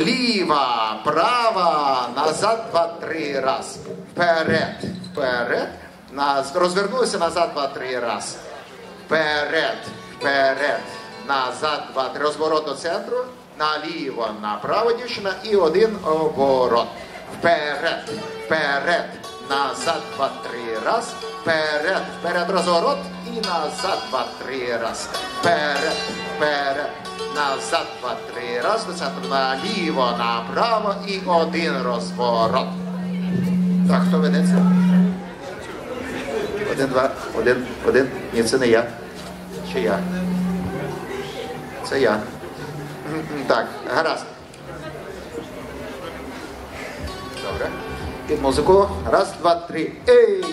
Ліва, права, назад, два, три, раз. Вперед, вперед. Наз... Розвернулися назад, два, три, раз. Вперед, вперед, назад, два, три. Розворот до центру. Наліво, направо, дівчина. І один оборот. Вперед, вперед, назад, два, три, раз. Вперед, вперед, розворот. І назад, два, три, раз. Вперед, назад, два, три, раз. Центру наліво, направо. І один розворот. Так, хто ведеться? Один, два, один, один. Ні, це не я. Чи я? Це я. Так, гаразд. Добре. Під музику. Раз, два, три. Ей!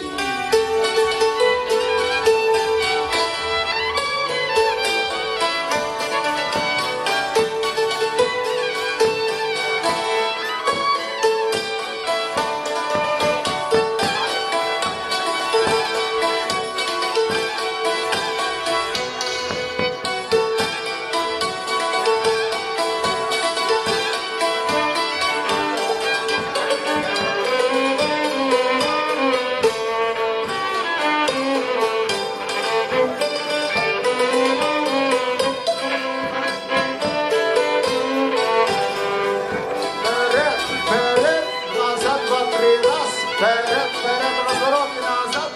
Feride, Feride, Feride, Feride, Feride,